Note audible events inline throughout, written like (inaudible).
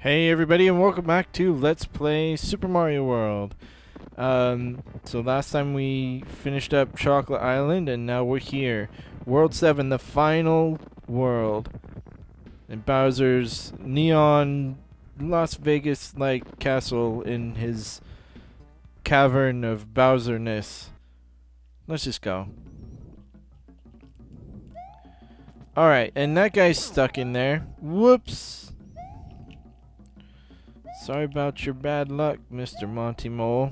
Hey everybody and welcome back to Let's Play Super Mario World. Um, so last time we finished up Chocolate Island and now we're here. World 7, the final world. And Bowser's neon Las Vegas like castle in his cavern of Bowserness. Let's just go. Alright, and that guy's stuck in there. Whoops. Sorry about your bad luck, Mr. Monty Mole.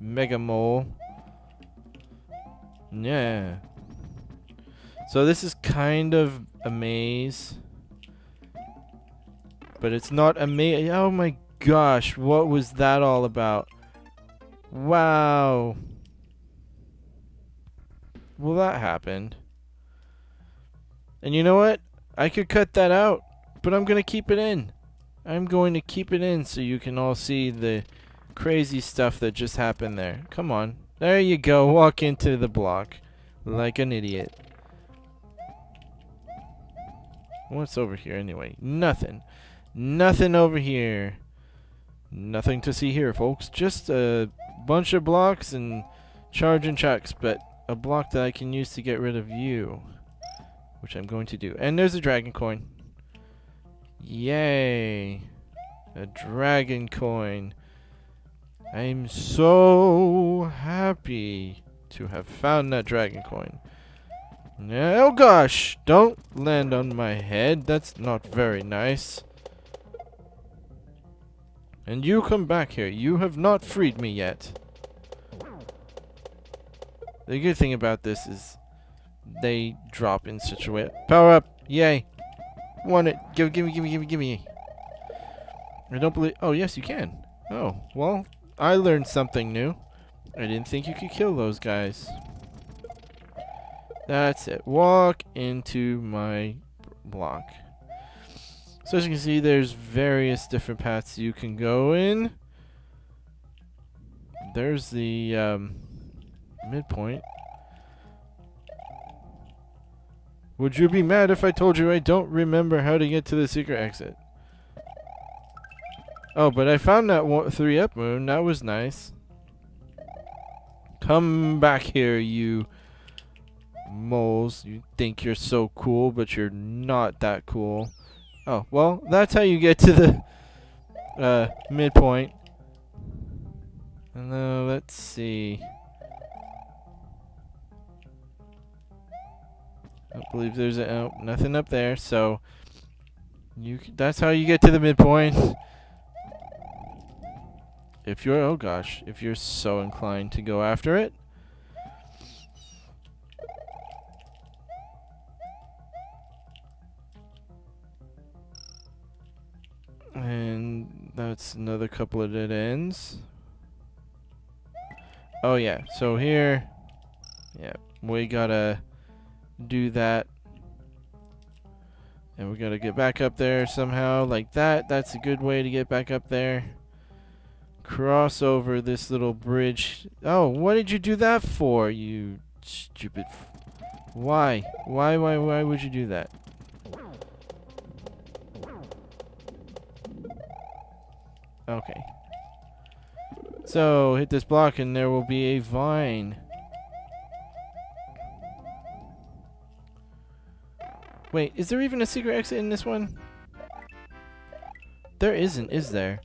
Mega Mole. Yeah. So this is kind of a maze. But it's not a maze. Oh my gosh, what was that all about? Wow. Well, that happened. And you know what? I could cut that out, but I'm going to keep it in. I'm going to keep it in so you can all see the crazy stuff that just happened there. Come on. There you go. Walk into the block like an idiot. What's over here anyway? Nothing. Nothing over here. Nothing to see here, folks. Just a bunch of blocks and charging chucks, but a block that I can use to get rid of you. Which I'm going to do. And there's a dragon coin. Yay! A dragon coin. I'm so happy to have found that dragon coin. Oh gosh! Don't land on my head. That's not very nice. And you come back here. You have not freed me yet. The good thing about this is they drop in such a way. Power up! Yay! Want it. Give, give me, give me, give me, give me. I don't believe. Oh, yes, you can. Oh, well, I learned something new. I didn't think you could kill those guys. That's it. Walk into my block. So as you can see, there's various different paths you can go in. There's the um, midpoint. Would you be mad if I told you I don't remember how to get to the secret exit? Oh, but I found that one, 3 up moon. That was nice. Come back here, you moles. You think you're so cool, but you're not that cool. Oh, well, that's how you get to the uh, midpoint. And uh, let's see. I believe there's a, oh, nothing up there, so you that's how you get to the midpoint. If you're, oh gosh, if you're so inclined to go after it. And that's another couple of dead ends. Oh yeah, so here, yeah, we gotta do that. And we gotta get back up there somehow, like that. That's a good way to get back up there. Cross over this little bridge. Oh, what did you do that for, you stupid... why? Why, why, why would you do that? Okay. So, hit this block and there will be a vine. Wait, is there even a secret exit in this one? There isn't, is there?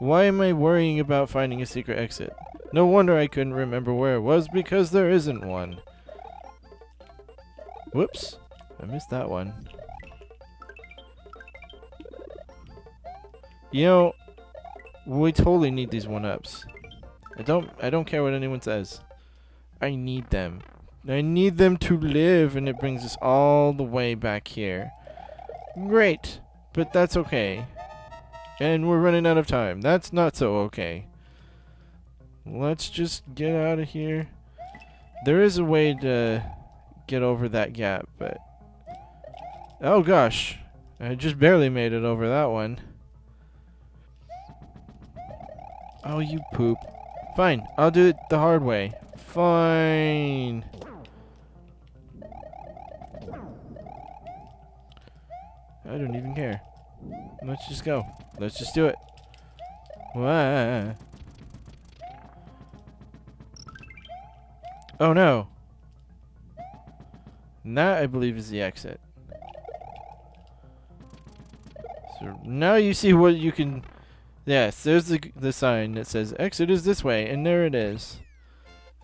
Why am I worrying about finding a secret exit? No wonder I couldn't remember where it was, because there isn't one. Whoops. I missed that one. You know, we totally need these one-ups. I don't I don't care what anyone says. I need them. I need them to live, and it brings us all the way back here. Great, but that's okay. And we're running out of time. That's not so okay. Let's just get out of here. There is a way to get over that gap, but... Oh gosh. I just barely made it over that one. Oh, you poop. Fine, I'll do it the hard way. Fine. I don't even care. Let's just go. Let's just do it. Wah. Oh no. That, I believe, is the exit. So now you see what you can... Yes, there's the, the sign that says exit is this way, and there it is.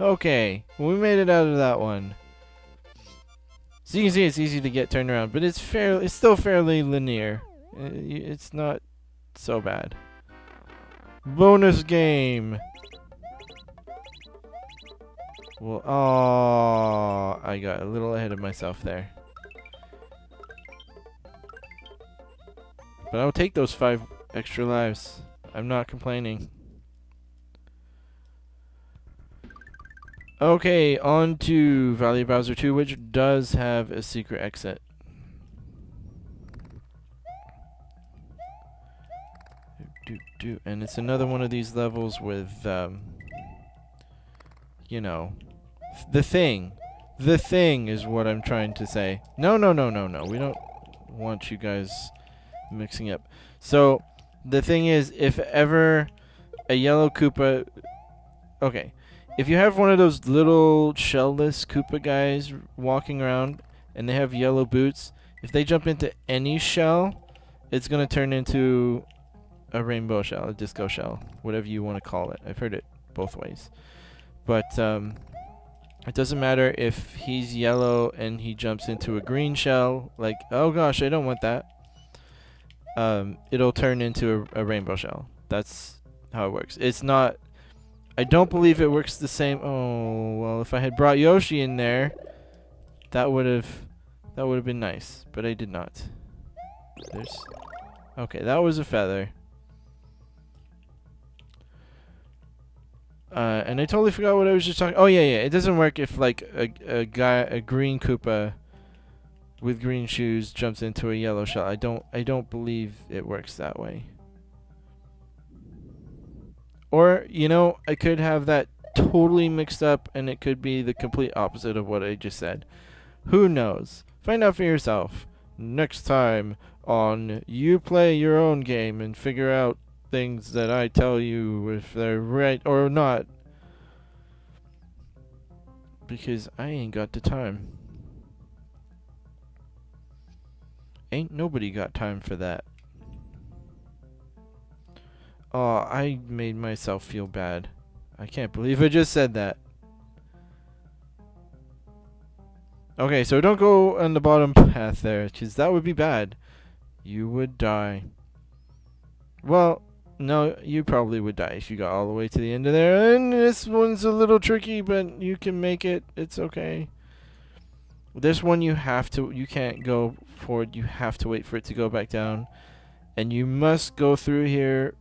Okay, we made it out of that one. So you can see it's easy to get turned around, but it's fair. It's still fairly linear. Uh, It's not so bad. Bonus game. Well, oh, I got a little ahead of myself there. But I'll take those five extra lives. I'm not complaining. Okay, on to Valley Bowser 2, which does have a secret exit. And it's another one of these levels with, um, you know, the thing. The thing is what I'm trying to say. No, no, no, no, no. We don't want you guys mixing up. So, the thing is, if ever a yellow Koopa. Okay. If you have one of those little shellless Koopa guys walking around and they have yellow boots, if they jump into any shell, it's going to turn into a rainbow shell, a disco shell, whatever you want to call it. I've heard it both ways. But um, it doesn't matter if he's yellow and he jumps into a green shell, like, oh gosh, I don't want that. Um, it'll turn into a, a rainbow shell. That's how it works. It's not. I don't believe it works the same. Oh well, if I had brought Yoshi in there, that would have that would have been nice, but I did not. There's okay. That was a feather. Uh, and I totally forgot what I was just talking. Oh yeah, yeah. It doesn't work if like a a guy a green Koopa with green shoes jumps into a yellow shell. I don't I don't believe it works that way. Or, you know, I could have that totally mixed up and it could be the complete opposite of what I just said. Who knows? Find out for yourself. Next time on You Play Your Own Game and figure out things that I tell you if they're right or not. Because I ain't got the time. Ain't nobody got time for that. Oh, I made myself feel bad. I can't believe I just said that. Okay, so don't go on the bottom path there, because that would be bad. You would die. Well, no, you probably would die if you got all the way to the end of there. And this one's a little tricky, but you can make it. It's okay. This one you have to, you can't go forward. You have to wait for it to go back down. And you must go through here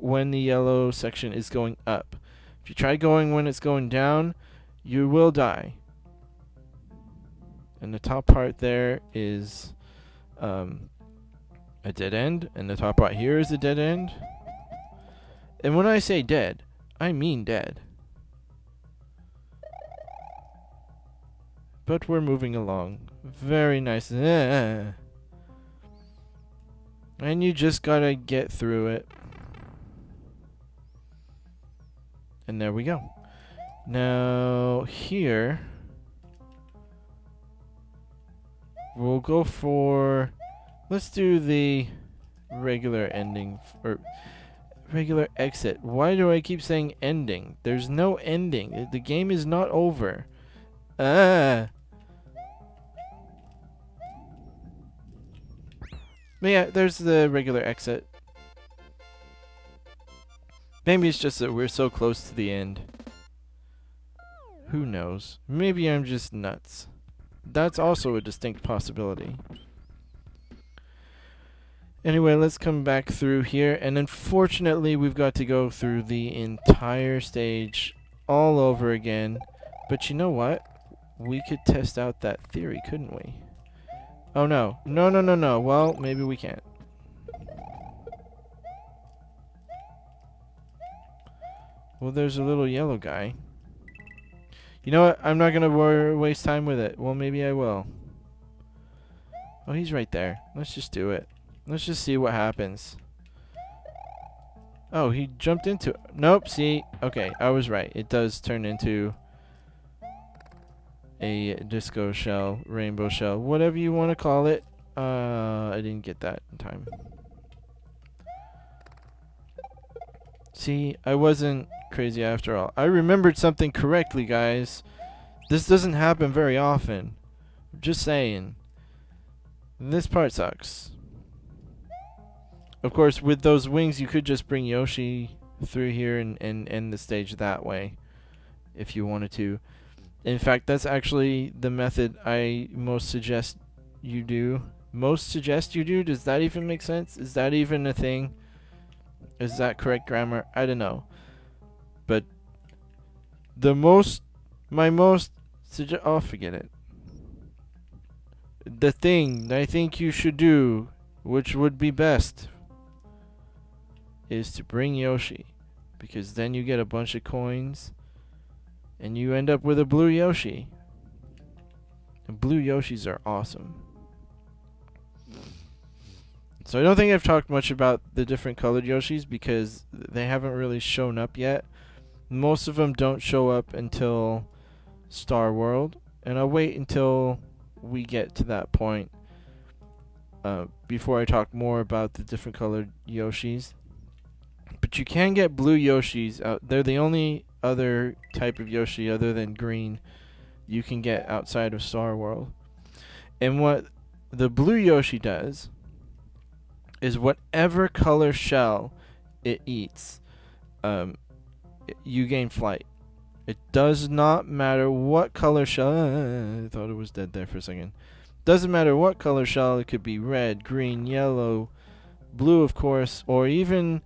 when the yellow section is going up. If you try going when it's going down, you will die. And the top part there is um, a dead end, and the top part here is a dead end. And when I say dead, I mean dead. But we're moving along. Very nice. (laughs) And you just gotta get through it. And there we go. Now, here, we'll go for, let's do the regular ending, or regular exit. Why do I keep saying ending? There's no ending. The game is not over. Ah. Yeah, there's the regular exit. Maybe it's just that we're so close to the end. Who knows? Maybe I'm just nuts. That's also a distinct possibility. Anyway, let's come back through here. And unfortunately, we've got to go through the entire stage all over again. But you know what? We could test out that theory, couldn't we? Oh, no. No, no, no, no. Well, maybe we can't. Well, there's a little yellow guy. You know what? I'm not going to waste time with it. Well, maybe I will. Oh, he's right there. Let's just do it. Let's just see what happens. Oh, he jumped into it. Nope, see? Okay, I was right. It does turn into a disco shell, rainbow shell, whatever you want to call it. Uh, I didn't get that in time. See, I wasn't crazy after all. I remembered something correctly, guys. This doesn't happen very often. I'm Just saying. This part sucks. Of course, with those wings, you could just bring Yoshi through here and, and end the stage that way. If you wanted to. In fact, that's actually the method I most suggest you do. Most suggest you do? Does that even make sense? Is that even a thing? Is that correct grammar? I don't know. But the most, my most suggest, oh, forget it. The thing I think you should do, which would be best, is to bring Yoshi. Because then you get a bunch of coins and you end up with a blue Yoshi. And blue Yoshis are awesome. So I don't think I've talked much about the different colored Yoshis because they haven't really shown up yet. Most of them don't show up until Star World, and I'll wait until we get to that point uh, before I talk more about the different colored Yoshis. But you can get blue Yoshis. Out. They're the only other type of Yoshi other than green you can get outside of Star World. And what the blue Yoshi does is whatever color shell it eats, um, you gain flight. It does not matter what color shell. (laughs) I thought it was dead there for a second. Doesn't matter what color shell. It could be red, green, yellow, blue, of course, or even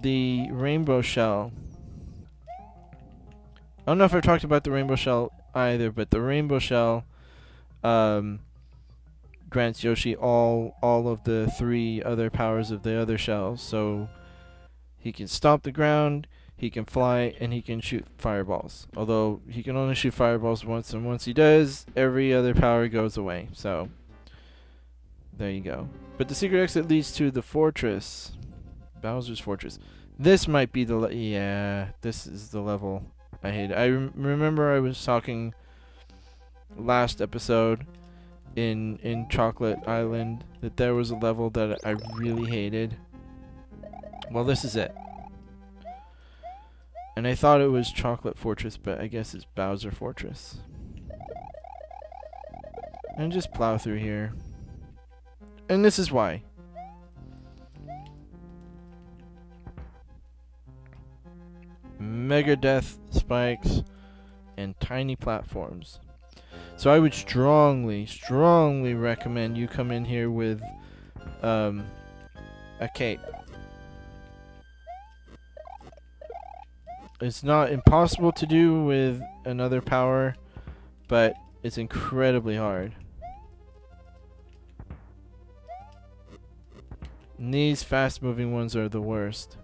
the rainbow shell. I don't know if I've talked about the rainbow shell either, but the rainbow shell um, grants Yoshi all all of the three other powers of the other shells. So he can stomp the ground, he can fly, and he can shoot fireballs. Although he can only shoot fireballs once, and once he does, every other power goes away. So there you go. But the secret exit leads to the fortress, Bowser's fortress. This might be the yeah. This is the level I hate. I rem remember I was talking last episode in in Chocolate Island that there was a level that I really hated. Well, this is it. And I thought it was Chocolate Fortress, but I guess it's Bowser Fortress. And just plow through here. And this is why. Mega Death spikes and tiny platforms. So I would strongly, strongly recommend you come in here with um, a cape. It's not impossible to do with another power, but it's incredibly hard. And these fast moving ones are the worst.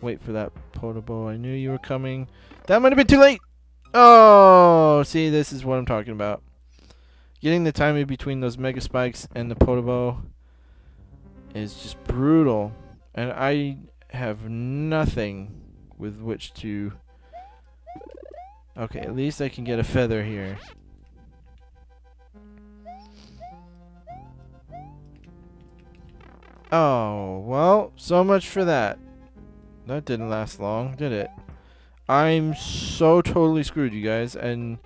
Wait for that Podoboo. I knew you were coming. That might have been too late! Oh, see, this is what I'm talking about. Getting the timing between those mega spikes and the Podoboo is just brutal. And I have nothing with which to... Okay, at least I can get a feather here. Oh, well, so much for that. That didn't last long, did it? I'm so totally screwed, you guys, and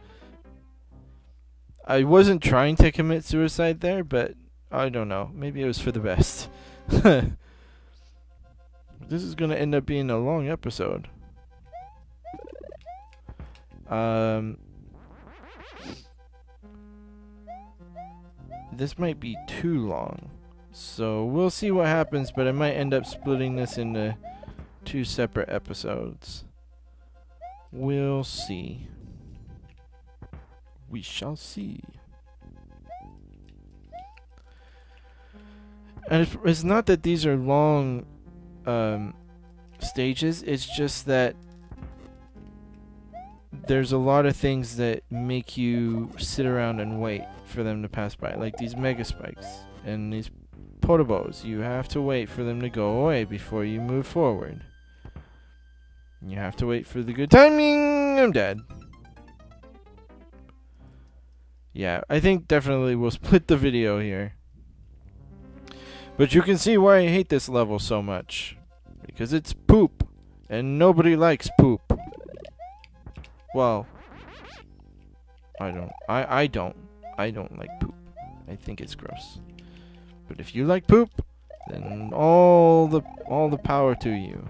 I wasn't trying to commit suicide there, but I don't know. Maybe it was for the best. (laughs) this is going to end up being a long episode. Um, this might be too long. So we'll see what happens, but I might end up splitting this into two separate episodes. We'll see. We shall see. And it's, not that these are long um, stages, it's just that there's a lot of things that make you sit around and wait for them to pass by. Like these mega spikes and these Podoboos. You have to wait for them to go away before you move forward. You have to wait for the good timing. I'm dead. Yeah, I think definitely we'll (laughs) split the video here. But you can see why I hate this level so much. Because it's poop. And nobody likes poop. Well, I don't. I, I don't. I don't like poop. I think it's gross. But if you like poop, then all the all the power to you.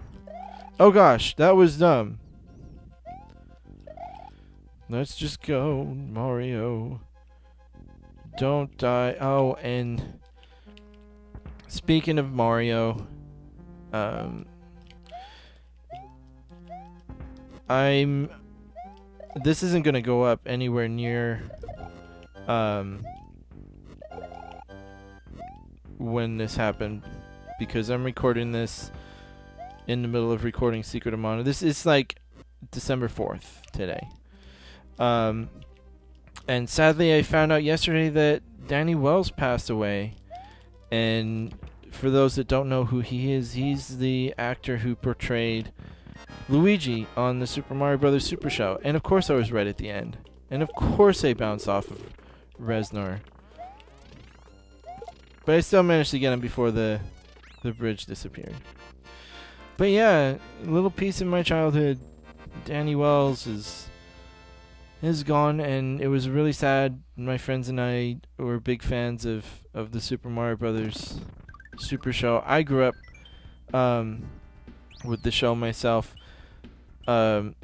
Oh gosh, that was dumb. Let's just go, Mario. Don't die. Oh, and speaking of Mario, um, I'm. This isn't gonna go up anywhere near, um, when this happened, because I'm recording this in the middle of recording Secret of Mana. This is like December 4th today. Um, and sadly, I found out yesterday that Danny Wells passed away. And for those that don't know who he is, he's the actor who portrayed Luigi on the Super Mario Brothers Super Show. And of course, I was right at the end. And of course, I bounced off of Reznor. But I still managed to get him before the the bridge disappeared. But yeah, a little piece of my childhood. Danny Wells is is gone, and it was really sad. My friends and I were big fans of of the Super Mario Brothers Super Show. I grew up um, with the show myself. Um,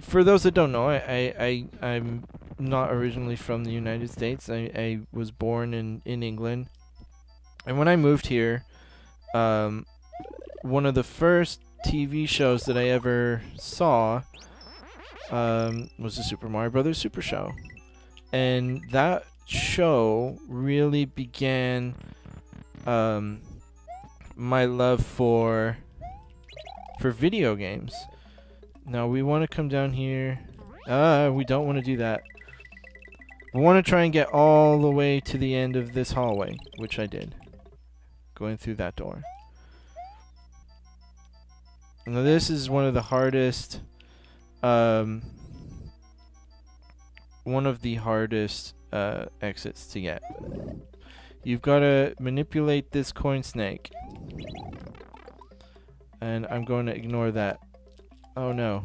for those that don't know, I, I, I I'm not originally from the United States. I, I was born in, in England. And when I moved here, um, one of the first TV shows that I ever saw um, was the Super Mario Brothers Super Show. And that show really began um, my love for for video games. Now we want to come down here. Uh, we don't want to do that. We want to try and get all the way to the end of this hallway, which I did. Going through that door. Now this is one of the hardest, um, one of the hardest uh, exits to get. You've got to manipulate this coin snake. And I'm going to ignore that. Oh no.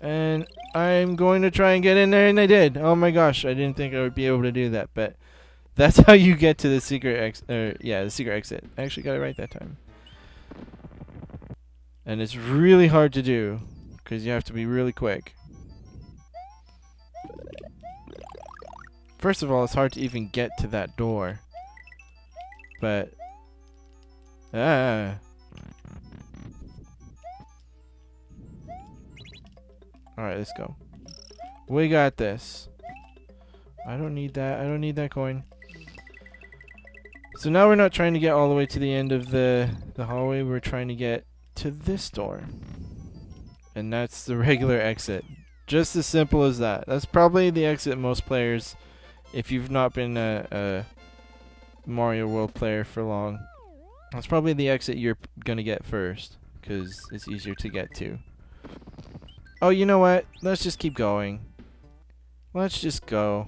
And I'm going to try and get in there, and I did. Oh my gosh, I didn't think I would be able to do that, but that's how you get to the secret ex. Er, yeah, the secret exit. I actually got it right that time. And it's really hard to do, because you have to be really quick. First of all, it's hard to even get to that door. But... Ah... Alright, let's go. We got this. I don't need that. I don't need that coin. So now we're not trying to get all the way to the end of the, the hallway. We're trying to get to this door. And that's the (laughs) regular exit. Just as simple as that. That's probably the exit most players, if you've not been a, a Mario World player for long, that's probably the exit you're going to get first. Because it's easier to get to. Oh, you know what? Let's just keep going. Let's just go.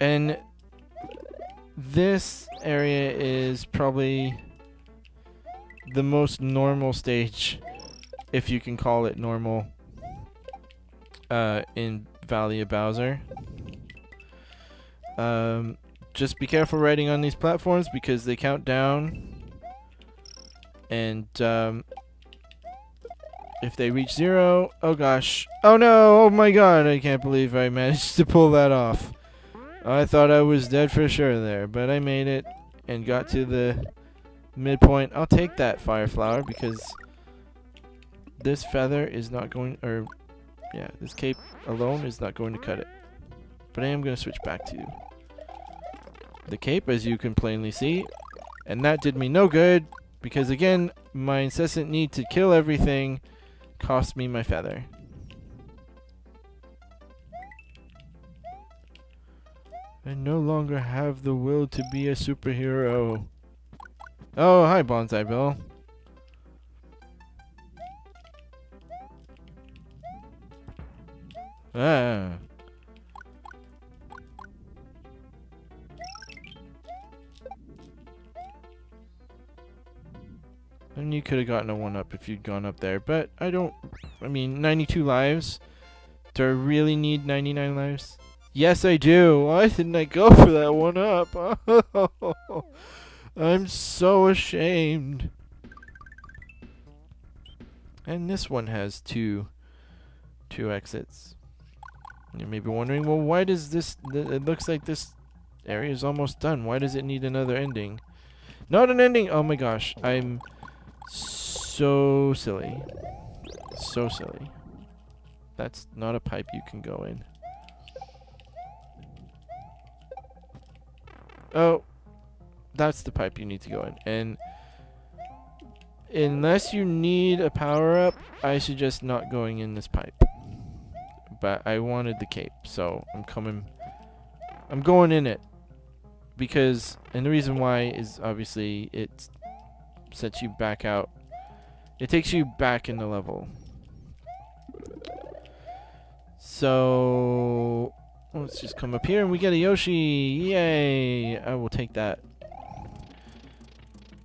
And this area is probably the most normal stage, if you can call it normal, uh, in Valley of Bowser. Um, just be careful riding on these platforms because they count down. And um, if they reach zero, oh gosh. Oh no, oh my god, I can't believe I managed to pull that off. I thought I was dead for sure there, but I made it and got to the midpoint. I'll take that fire flower because this feather is not going, or yeah, this cape alone is not going to cut it. But I am going to switch back to the cape, as you can plainly see. And that did me no good, because again, my incessant need to kill everything cost me my feather. I no longer have the will to be a superhero. Oh, hi, Banzai Bill. Ah. And you could have gotten a 1-up if you'd gone up there, but I don't... I mean, 92 lives? Do I really need 99 lives? Yes, I do. Why didn't I go for that 1-up? (laughs) I'm so ashamed. And this one has two, two exits. You may be wondering, well, why does this... Th it looks like this area is almost done. Why does it need another ending? Not an ending! Oh my gosh, I'm so silly. So silly. That's not a pipe you can go in. Oh, that's the pipe you need to go in. And unless you need a power up, I suggest not going in this pipe. But I wanted the cape, so I'm coming. I'm going in it because, and the reason why is obviously it sets you back out. It takes you back in the level. So let's just come up here and we get a Yoshi. Yay! I will take that.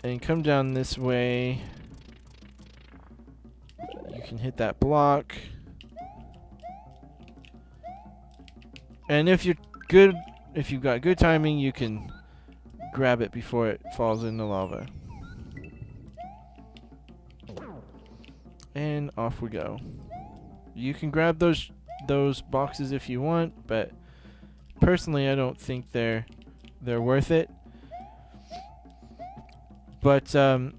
And come down this way. You can hit that block. And if you're good, if you've got good timing, you can grab it before it falls in the lava. And off we go. You can grab those those boxes if you want, but personally I don't think they're they're worth it. But um,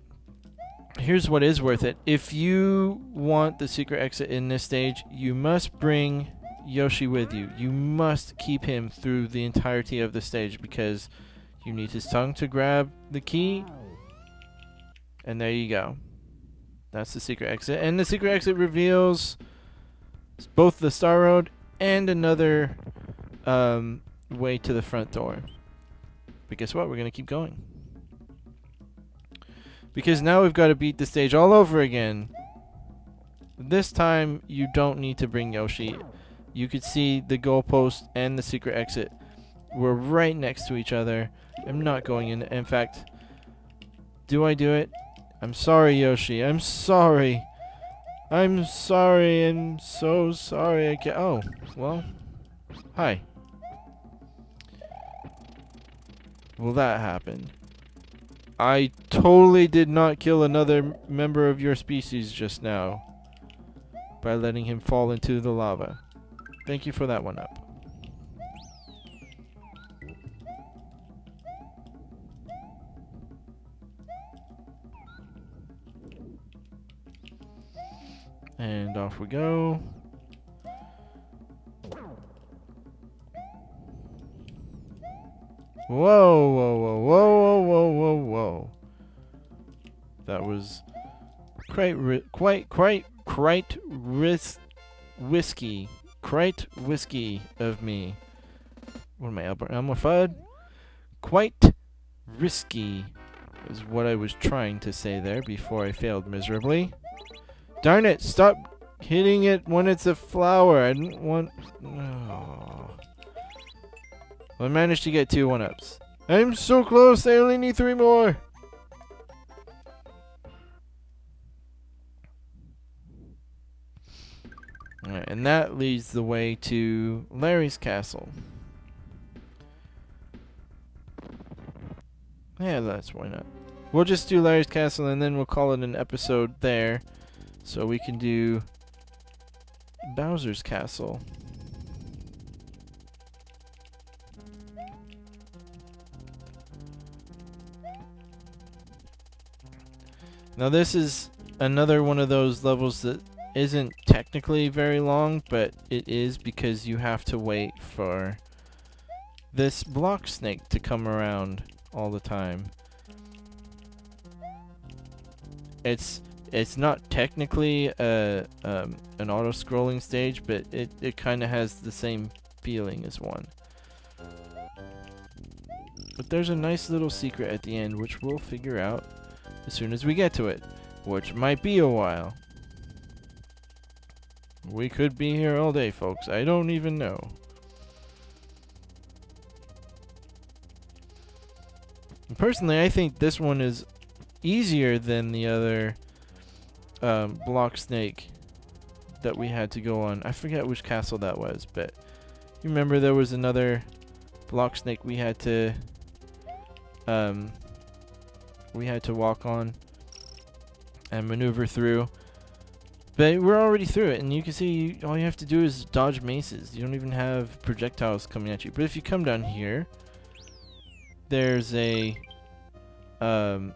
here's what is worth it. If you want the secret exit in this stage, you must bring Yoshi with you. You must keep him through the entirety of the stage because you need his tongue to grab the key. And there you go. That's the secret exit. And the secret exit reveals both the Star Road and another um, way to the front door. But guess what? We're going to keep going. Because now we've got to beat the stage all over again. This time, you don't need to bring Yoshi. You could see the goalpost and the secret exit were right next to each other. I'm not going in. In fact, do I do it? I'm sorry, Yoshi. I'm sorry. I'm sorry. I'm so sorry. I can't. Oh, well. Hi. Well, that happened. I totally did not kill another member of your species just now by letting him fall into the lava. Thank you for that one up. And off we go. Whoa, whoa, whoa, whoa, whoa, whoa, whoa. That was quite, quite, quite, quite ris whiskey. Quite whiskey of me. What am I, Elmer Fudd? Quite risky is what I was trying to say there before I failed miserably. Darn it, stop hitting it when it's a flower. I didn't want... Oh. I managed to get two one-ups. I'm so close, I only need three more. Alright, and that leads the way to Larry's castle. Yeah, that's why not. We'll just do Larry's castle and then we'll call it an episode there. So we can do Bowser's Castle. Now this is another one of those levels that isn't technically very long, but it is because you have to wait for this block snake to come around all the time. It's it's not technically a, um, an auto-scrolling stage, but it, it kind of has the same feeling as one. But there's a nice little secret at the end, which we'll figure out as soon as we get to it, which might be a while. We could be here all day, folks. I don't even know. Personally, I think this one is easier than the other um, block snake that we had to go on. I forget which castle that was, but you remember there was another block snake we had to um, we had to walk on and maneuver through. But we're already through it, and you can see all you have to do is dodge maces. You don't even have projectiles coming at you. But if you come down here, there's a... Um,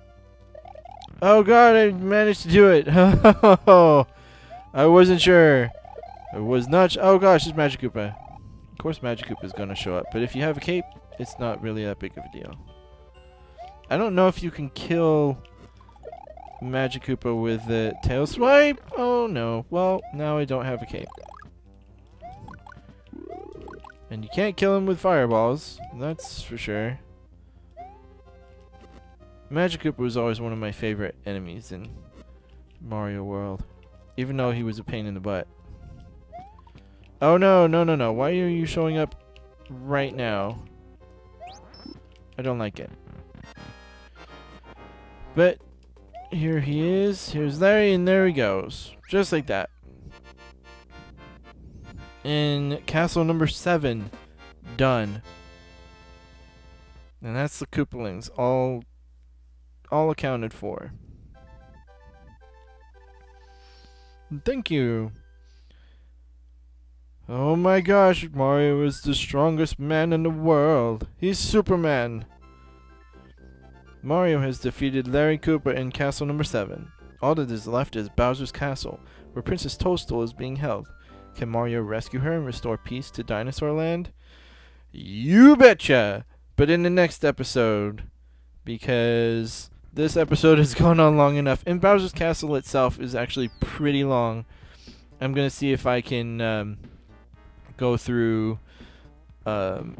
oh god, I managed to do it! (laughs) I wasn't sure. I was not Oh gosh, it's Magic. Of course Magic is going to show up. But if you have a cape, it's not really that big of a deal. I don't know if you can kill Magic Koopa with the tail swipe. Oh no. Well, now I don't have a cape. And you can't kill him with fireballs. That's for sure. Magic Koopa was always one of my favorite enemies in Mario World. Even though he was a pain in the butt. Oh no, no, no, no. Why are you showing up right now? I don't like it. But here he is. Here's Larry, and there he goes. Just like that. In castle number seven, done. And that's the Koopalings, all, all accounted for. Thank you. Oh my gosh, Mario is the strongest man in the world. He's Superman. Mario has defeated Larry Koopa in Castle Number 7. All that is left is Bowser's Castle, where Princess Toadstool is being held. Can Mario rescue her and restore peace to Dinosaur Land? You betcha! But in the next episode, because this episode has (laughs) gone on long enough, and Bowser's Castle itself is actually pretty long. I'm to see if I can um, go through um,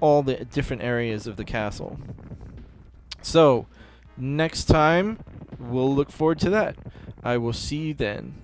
all the different areas of the castle. So, next time, we'll look forward to that. I will see you then.